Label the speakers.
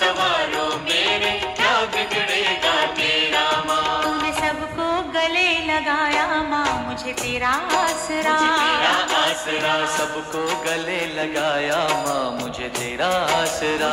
Speaker 1: सवारो मेरे क्या बिगड़ेगा तेरा माँ?
Speaker 2: तूने सबको गले लगाया माँ मुझे तेरा आसरा।
Speaker 1: तेरा आसरा
Speaker 3: सबको गले लगाया माँ मुझे तेरा आसरा।